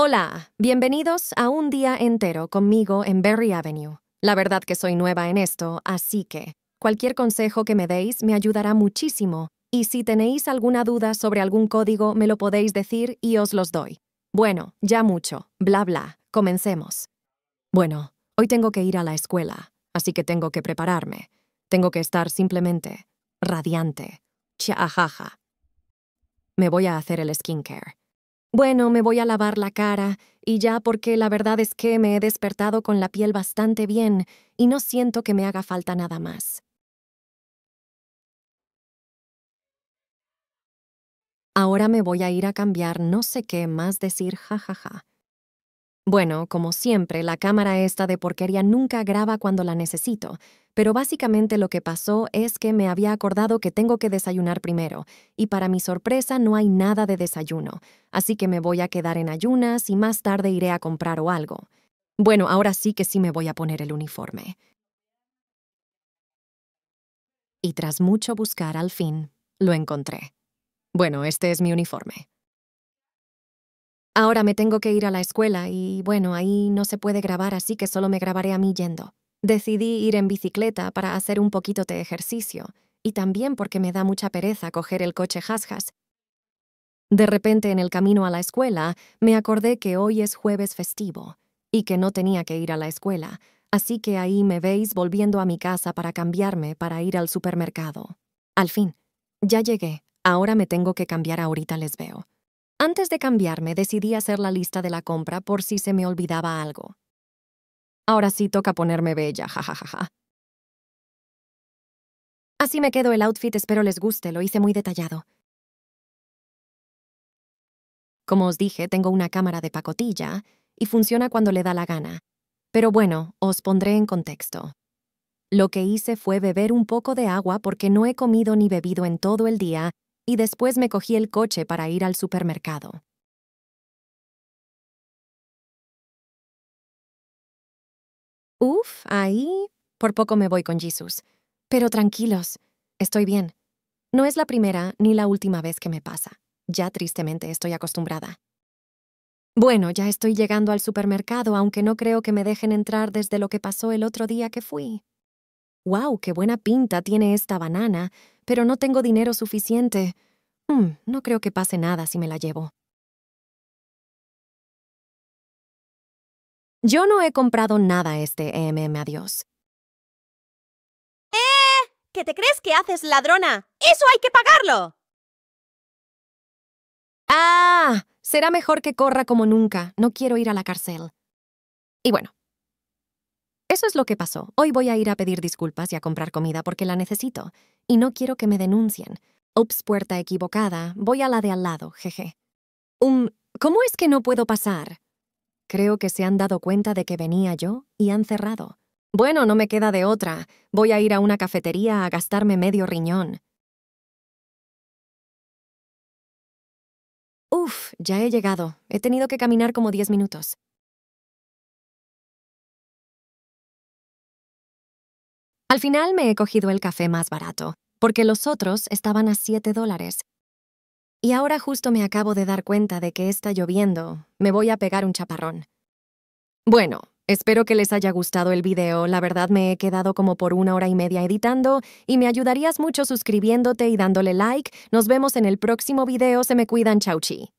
Hola, bienvenidos a un día entero conmigo en Berry Avenue. La verdad que soy nueva en esto, así que cualquier consejo que me deis me ayudará muchísimo, y si tenéis alguna duda sobre algún código me lo podéis decir y os los doy. Bueno, ya mucho, bla bla, comencemos. Bueno, hoy tengo que ir a la escuela, así que tengo que prepararme. Tengo que estar simplemente radiante. Chajaja. Me voy a hacer el skincare. Bueno, me voy a lavar la cara, y ya porque la verdad es que me he despertado con la piel bastante bien y no siento que me haga falta nada más. Ahora me voy a ir a cambiar no sé qué más decir jajaja. Bueno, como siempre, la cámara esta de porquería nunca graba cuando la necesito, pero básicamente lo que pasó es que me había acordado que tengo que desayunar primero, y para mi sorpresa no hay nada de desayuno, así que me voy a quedar en ayunas y más tarde iré a comprar o algo. Bueno, ahora sí que sí me voy a poner el uniforme. Y tras mucho buscar al fin, lo encontré. Bueno, este es mi uniforme. Ahora me tengo que ir a la escuela y bueno, ahí no se puede grabar, así que solo me grabaré a mí yendo. Decidí ir en bicicleta para hacer un poquito de ejercicio y también porque me da mucha pereza coger el coche jasjas. De repente en el camino a la escuela me acordé que hoy es jueves festivo y que no tenía que ir a la escuela, así que ahí me veis volviendo a mi casa para cambiarme para ir al supermercado. Al fin, ya llegué, ahora me tengo que cambiar ahorita les veo. Antes de cambiarme, decidí hacer la lista de la compra por si se me olvidaba algo. Ahora sí toca ponerme bella, jajajaja. Así me quedo el outfit, espero les guste, lo hice muy detallado. Como os dije, tengo una cámara de pacotilla y funciona cuando le da la gana. Pero bueno, os pondré en contexto. Lo que hice fue beber un poco de agua porque no he comido ni bebido en todo el día y después me cogí el coche para ir al supermercado. Uf, ahí por poco me voy con Jesus. Pero tranquilos, estoy bien. No es la primera ni la última vez que me pasa. Ya tristemente estoy acostumbrada. Bueno, ya estoy llegando al supermercado, aunque no creo que me dejen entrar desde lo que pasó el otro día que fui. ¡Wow! ¡Qué buena pinta tiene esta banana! Pero no tengo dinero suficiente. Hmm, no creo que pase nada si me la llevo. Yo no he comprado nada este EMM adiós. ¡Eh! ¿Qué te crees que haces, ladrona? ¡Eso hay que pagarlo! ¡Ah! Será mejor que corra como nunca. No quiero ir a la cárcel. Y bueno, eso es lo que pasó. Hoy voy a ir a pedir disculpas y a comprar comida porque la necesito. Y no quiero que me denuncien. Ups, puerta equivocada. Voy a la de al lado, jeje. Um, ¿cómo es que no puedo pasar? Creo que se han dado cuenta de que venía yo y han cerrado. Bueno, no me queda de otra. Voy a ir a una cafetería a gastarme medio riñón. Uf, ya he llegado. He tenido que caminar como diez minutos. Al final me he cogido el café más barato, porque los otros estaban a 7 dólares. Y ahora justo me acabo de dar cuenta de que está lloviendo. Me voy a pegar un chaparrón. Bueno, espero que les haya gustado el video. La verdad me he quedado como por una hora y media editando y me ayudarías mucho suscribiéndote y dándole like. Nos vemos en el próximo video. Se me cuidan, chau chi.